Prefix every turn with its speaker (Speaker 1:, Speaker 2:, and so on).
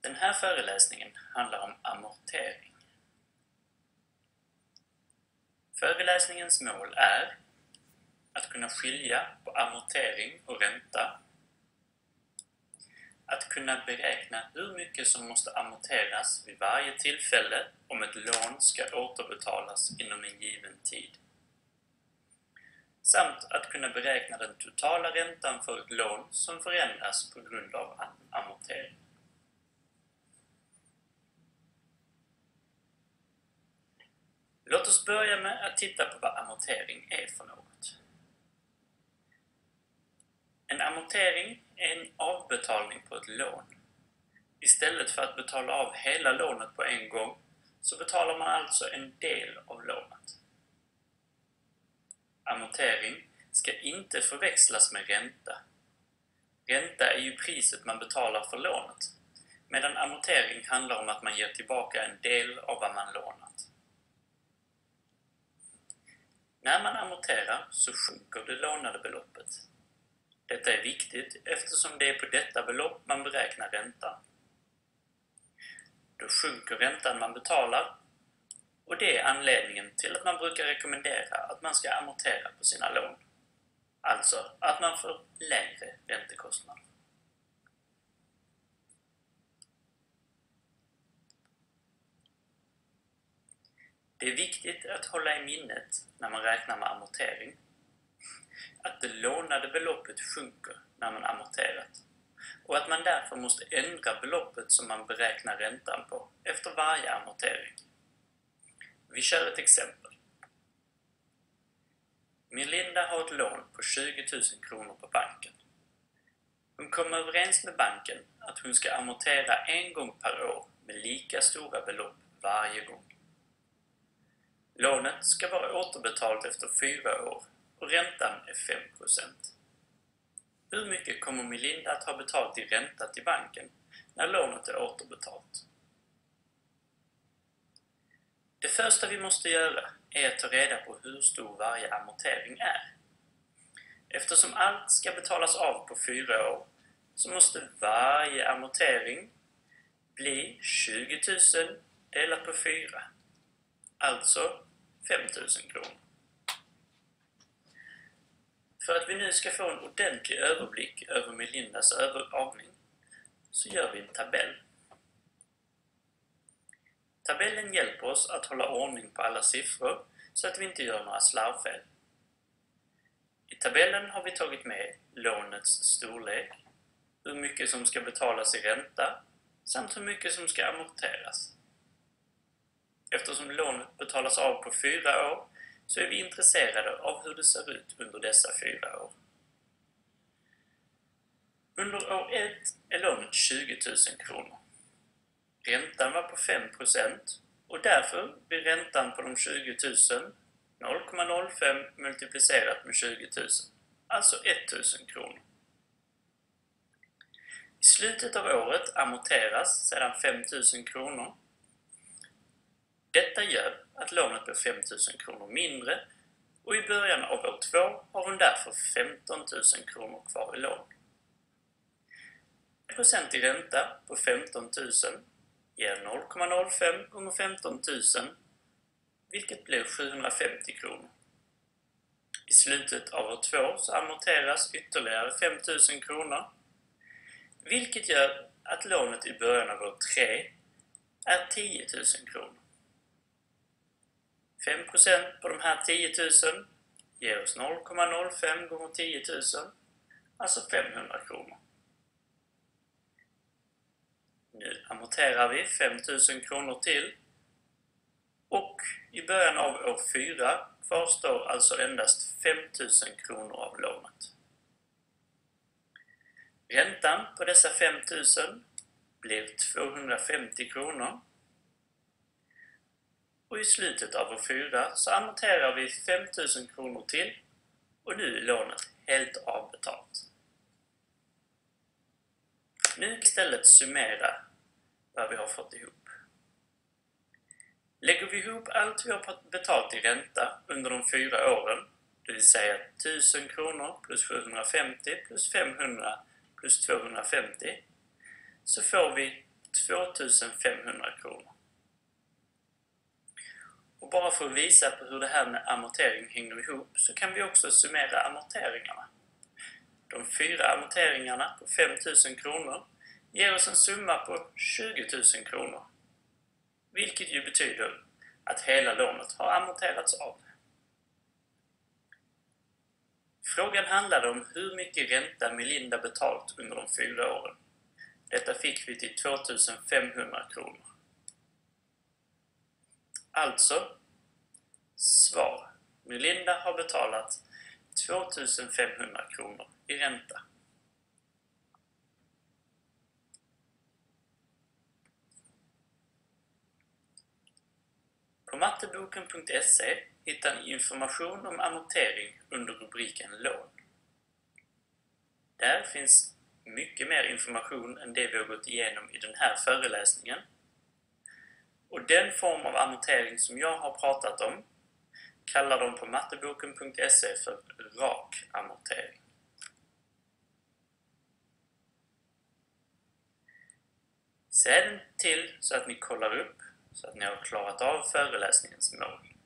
Speaker 1: Den här föreläsningen handlar om amortering. Föreläsningens mål är att kunna skilja på amortering och ränta, att kunna beräkna hur mycket som måste amorteras vid varje tillfälle om ett lån ska återbetalas inom en given tid, samt att kunna beräkna den totala räntan för ett lån som förändras på grund av amortering. Låt oss börja med att titta på vad amortering är för något. En amortering är en avbetalning på ett lån. Istället för att betala av hela lånet på en gång så betalar man alltså en del av lånet. Amortering ska inte förväxlas med ränta. Ränta är ju priset man betalar för lånet, medan amortering handlar om att man ger tillbaka en del av vad man lånat. När man amorterar så sjunker det lånade beloppet. Detta är viktigt eftersom det är på detta belopp man beräknar räntan. Då sjunker räntan man betalar och det är anledningen till att man brukar rekommendera att man ska amortera på sina lån. Alltså att man får lägre räntekostnader. Det är viktigt att hålla i minnet när man räknar med amortering att det lånade beloppet sjunker när man amorterat och att man därför måste ändra beloppet som man beräknar räntan på efter varje amortering. Vi kör ett exempel. Melinda har ett lån på 20 000 kronor på banken. Hon kommer överens med banken att hon ska amortera en gång per år med lika stora belopp varje gång. Lånet ska vara återbetalt efter fyra år och räntan är 5% Hur mycket kommer Melinda att ha betalt i ränta till banken när lånet är återbetalt? Det första vi måste göra är att ta reda på hur stor varje amortering är. Eftersom allt ska betalas av på fyra år så måste varje amortering bli 20 000 delat på 4. Alltså 5000 kronor. För att vi nu ska få en ordentlig överblick över Melindas övergavning så gör vi en tabell. Tabellen hjälper oss att hålla ordning på alla siffror så att vi inte gör några slarvfel. I tabellen har vi tagit med lånets storlek, hur mycket som ska betalas i ränta samt hur mycket som ska amorteras. Eftersom lånet betalas av på fyra år så är vi intresserade av hur det ser ut under dessa fyra år. Under år 1 är lånet 20 000 kronor. Räntan var på 5 och därför blir räntan på de 20 000 0,05 multiplicerat med 20 000, alltså 1 000 kronor. I slutet av året amorteras sedan 5 000 kronor detta gör att lånet blir 5 000 kronor mindre och i början av år 2 har hon därför 15 000 kronor kvar i lån. En procent i ränta på 15 000 ger 0,05 gånger 15 000 vilket blir 750 kronor. I slutet av år 2 så amorteras ytterligare 5 000 kronor vilket gör att lånet i början av år 3 är 10 000 kronor. 5% på de här 10 000 ger oss 0,05 gånger 10 000, alltså 500 kronor. Nu amorterar vi 5 000 kronor till och i början av år 4 kvarstår alltså endast 5 000 kronor av lånet. Räntan på dessa 5 000 blir 250 kronor och i slutet av år fyra så amorterar vi 5000 kronor till och nu är lånet helt avbetalt. Nu istället summera vad vi har fått ihop. Lägger vi ihop allt vi har betalt i ränta under de fyra åren, det vill säga 1000 kronor plus 750 plus 500 plus 250, så får vi 2500 kronor. Och bara för att visa på hur det här med amortering hänger ihop så kan vi också summera amorteringarna. De fyra amorteringarna på 5000 kronor ger oss en summa på 20 000 kronor. Vilket ju betyder att hela lånet har amorterats av. Frågan handlade om hur mycket ränta Melinda betalt under de fyra åren. Detta fick vi till 2500 kronor. Alltså, svar. Melinda har betalat 2500 kronor i ränta. På matteboken.se hittar ni information om amortering under rubriken Lån. Där finns mycket mer information än det vi har gått igenom i den här föreläsningen. Och den form av amortering som jag har pratat om kallar de på matteboken.se för rak amortering. Se den till så att ni kollar upp så att ni har klarat av föreläsningens mål.